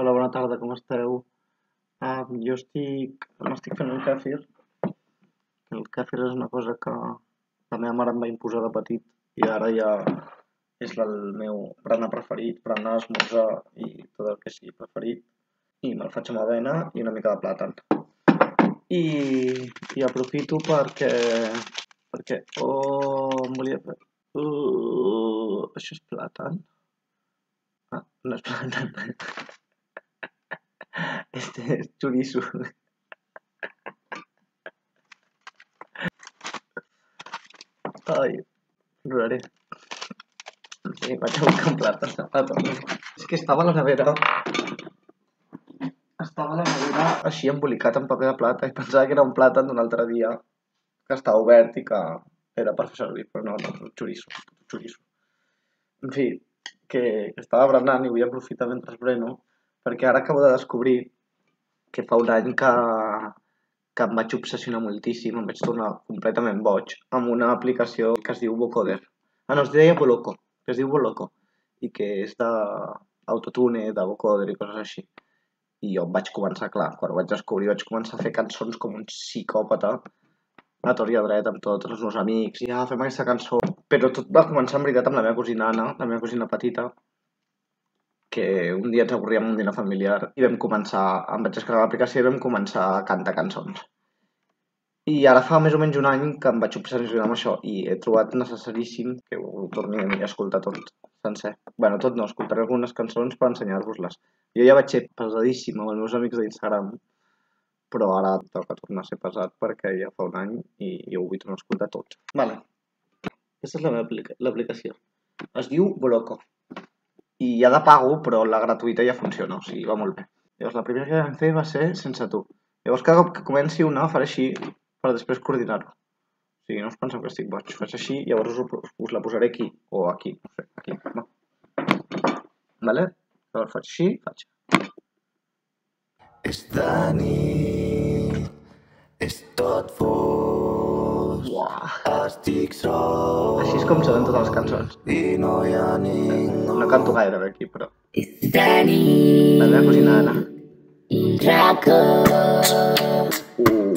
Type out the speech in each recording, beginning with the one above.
Hola, bona tarda, com esteu? Ah, jo estic... m'estic fent un kèfir. El kèfir és una cosa que la meva mare em va imposar de petit i ara ja és el meu berenar preferit, berenar, esmorzar i tot el que sigui preferit. I me'l faig amb avena i una mica de plàtan. I, i aprofito perquè... perquè... Oh, em volia... Uh, això és plàtan? Ah, no és plàtan. Este és xoriço. Ai, ploraré. Sí, vaig a. Ah, també. És que estava a la nevera. Estava a la nevera així embolicat en paper de plata i pensava que era un plàtan d'un altre dia que estava obert i que era per fer servir, però no, no, xoriço, xoriço. En fi, que, que estava berenant i vull aprofitar mentre breno perquè ara acabo de descobrir que fa un any que, que em vaig obsessionar moltíssim, em vaig tornar completament boig amb una aplicació que es diu Vocoder. Ah, no, es deia Boloco, que es diu Boloco, i que és d'autotune, de vocoder i coses així. I jo vaig començar, clar, quan ho vaig descobrir vaig començar a fer cançons com un psicòpata a tor i a dret amb tots els meus amics, i ja fem aquesta cançó. Però tot va començar en veritat amb la meva cosina Anna, la meva cosina petita, que un dia ens avorríem un dinar familiar i vam començar, em vaig descarregar l'aplicació i vam començar a cantar cançons. I ara fa més o menys un any que em vaig obsessionar amb això i he trobat necessaríssim que ho torni a escoltar tot sencer. bueno, tot no, escoltaré algunes cançons per ensenyar-vos-les. Jo ja vaig ser pesadíssim amb els meus amics d'Instagram, però ara toca tornar a ser pesat perquè ja fa un any i, i ho vull tornar a escoltar tots. Vale. Aquesta és la meva. Es diu Boloco i ha de pago, però la gratuïta ja funciona, o sigui, va molt bé. Llavors, la primera que vam fer va ser sense tu. Llavors, cada cop que comenci una, faré així per després coordinar-ho. O sigui, no us penseu que estic boig. Faig així, llavors us, us la posaré aquí, o aquí, no sé, aquí, no. Vale? Llavors faig així, faig. És de nit, és tot fosc. Estic sol Així és com seran totes les cançons. i no hi ha ningú. No canto gaire bé aquí, però... Danny La meva cosina Anna.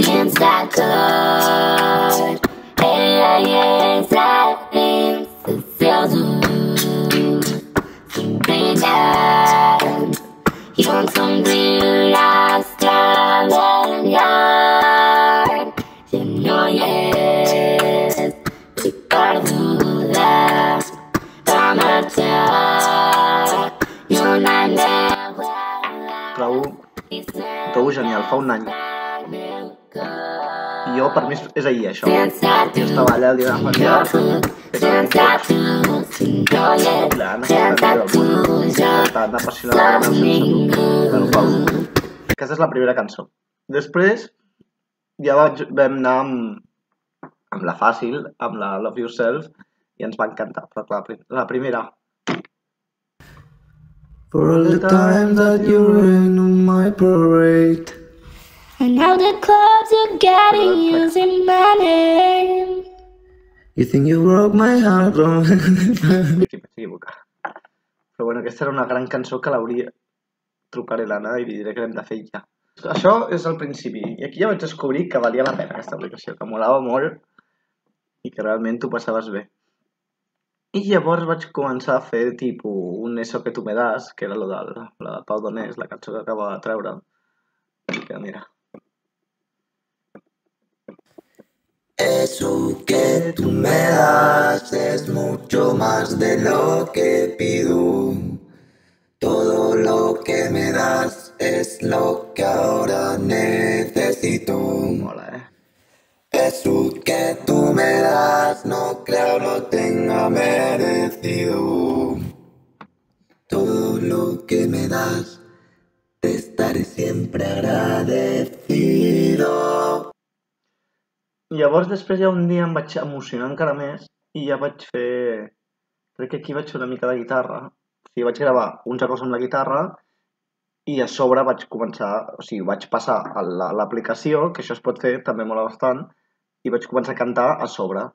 Dance that card. Hey, hey, hey, Trobo, trobo genial, fa un any. I jo, per mi, és- ahir, això. Jo estava allà el dia de familiar, l'Anna s'està tan apassionada tu. Bueno, Pau. Aquesta és la primera cançó. Després, ja vaig, vam anar amb, amb la fàcil, amb la Love Yourself, i ens va encantar. Però clar, la la primera, For all the time that you rain on my parade. And now the clubs are getting using my name. You think you broke my heart, oh. Però bueno, aquesta era una gran cançó que l'hauria... Trucaré l'Anna i li diré que l'hem de fer ja. Això és el principi. I aquí ja vaig descobrir que valia la pena aquesta aplicació, que molava molt i que realment t'ho passaves bé. I llavors vaig començar a fer tipus un Eso que tu me das, que era lo de la de Pau Donés, la cançó que acaba de treure. Que mira, Eso que tú me das es mucho más de lo que pido. Todo lo que me das es lo que ahora necesito. mola, Eso que tú me das no creo lo tenga merecido. Todo lo que me das te estaré siempre agradecido. Llavors després ja un dia em vaig emocionar encara més i ja vaig fer... Crec que aquí vaig fer una mica de guitarra. O sigui, vaig gravar uns acords amb la guitarra i a sobre vaig començar... O sigui, vaig passar a la- l'aplicació, que això es pot fer, també mola bastant, i vaig començar a cantar a sobre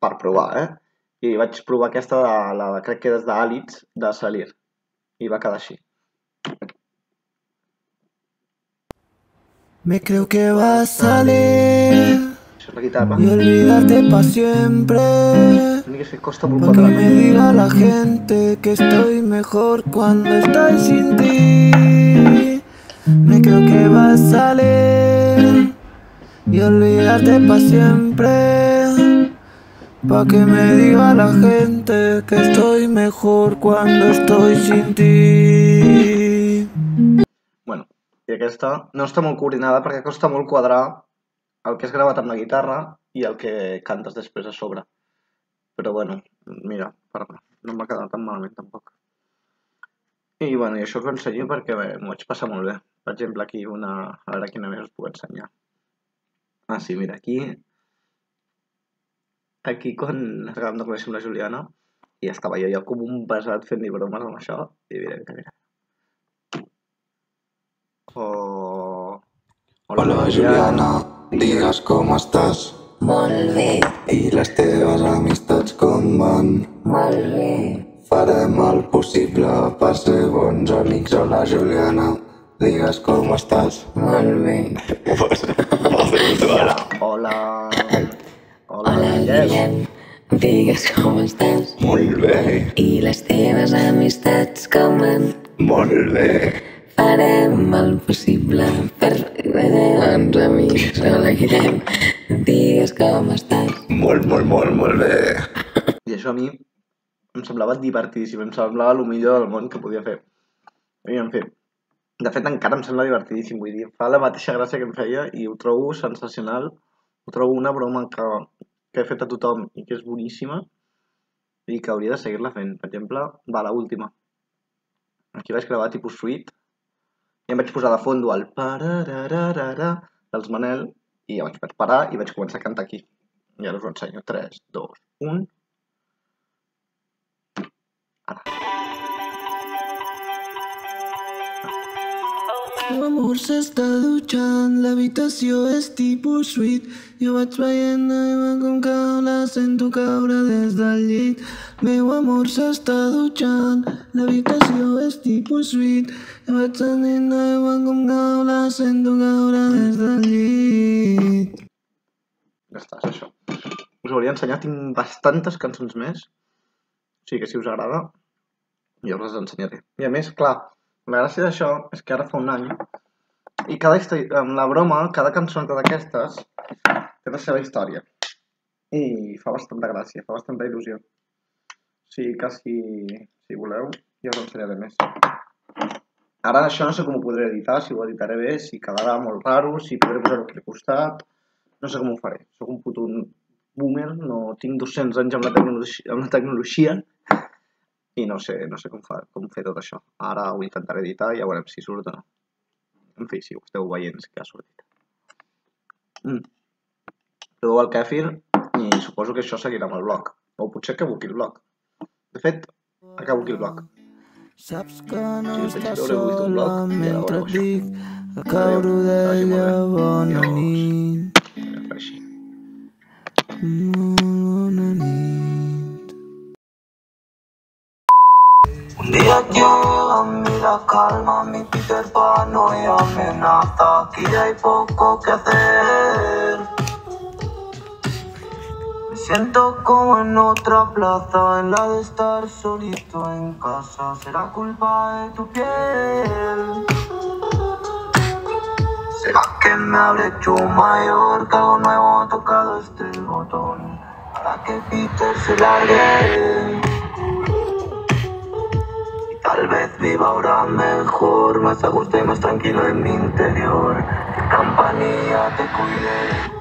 per provar, eh? I vaig provar aquesta, de, la, de, crec que des d'Àlits, de Salir. I va quedar així. Me creo que va a salir Y olvidarte pa siempre. L'únic que me diga la gente que estoy mejor cuando estoy sin ti. Me creo que va a salir y olvidarte pa' siempre. Pa' que me diga la gente que estoy mejor cuando estoy sin ti. Bueno, i aquesta no està molt coordinada perquè costa molt quadrar el que és gravat amb la guitarra i el que cantes després a sobre. Però bueno, mira, perdó, no em va quedar tan malament tampoc. I bueno, i això ho ensenyo perquè m'ho vaig passar molt bé. Per exemple, aquí una... A veure quina més us puc ensenyar. Ah, sí, mira, aquí... Aquí quan acabem de conèixer amb la Juliana i estava jo, jo com un pesat fent-li bromes amb això i direm que mira. Oh... Hola Juliana, digues com estàs Molt bé, i les teves amistats com van. molt bé. Farem el possible per ser bons amics. Hola Juliana, digues com estàs. Molt bé. Hola. Hola. Hola, yes. Guillem. Digues com estàs. Molt bé, I les teves amistats com van. molt bé. Farem el possible per bons amics. Hola, Guillem. Digues com estàs. Molt, molt, molt, molt bé. I això a mi em semblava divertidíssim, em semblava el millor del món que podia fer. I en fi, de fet encara em sembla divertidíssim, vull dir, fa la mateixa gràcia que em feia i ho trobo sensacional, ho trobo una broma que, que he fet a tothom i que és boníssima i que hauria de seguir-la fent. Per exemple, va, la última. Aquí vaig gravar tipus suite i em vaig posar de fondo el parararara dels Manel i llavors vaig parar i vaig començar a cantar aquí. I ara us ho ensenyo. 3, 2, 1... Meu amor s'està dutxant, l'habitació és tipus suite. Jo vaig veient aigua com cau, la sento caure des del llit. Meu amor s'està dutxant, l'habitació és tipus suite. Jo vaig veient aigua com cau, la sento caure des del llit. Ja està, és això. Us hauria ensenyat, tinc bastantes cançons més. O sigui que si us agrada, jo us les ensenyaré. I a més, clar, la gràcia d'això és que ara fa un any i cada història, amb la broma, cada cançó d'aquestes té la seva història. I fa bastanta gràcia, fa bastanta il·lusió. O sigui que si, si voleu, ja us ensenyaré més. Ara això no sé com ho podré editar, si ho editaré bé, si quedarà molt raro, si podré posar-ho aquí al costat, no sé com ho faré. Soc un puto boomer, no tinc 200 anys amb la tecnologia, amb la tecnologia i no sé, no sé com, fa, com fer tot això. Ara ho intentaré editar i ja veurem si surt o no. En fi, si ho esteu veient que ha sortit. Mm. Proveu el kèfir i suposo que això seguirà amb el blog. O potser acabo aquí el blog. De fet, acabo aquí el blog. Saps que no Sí, estàs blog sola ara mentre et dic que caure que molt d'ella bona nit. Que hacer. Me siento como en otra plaza, en la de estar solito en casa, será culpa de tu piel. ¿Será que me habré hecho mayor? Que algo nuevo ha tocado este botón para que Peter se largue. Tal vez viva ahora mejor, más a gusto y más tranquilo en mi interior. Que campanilla te cuide,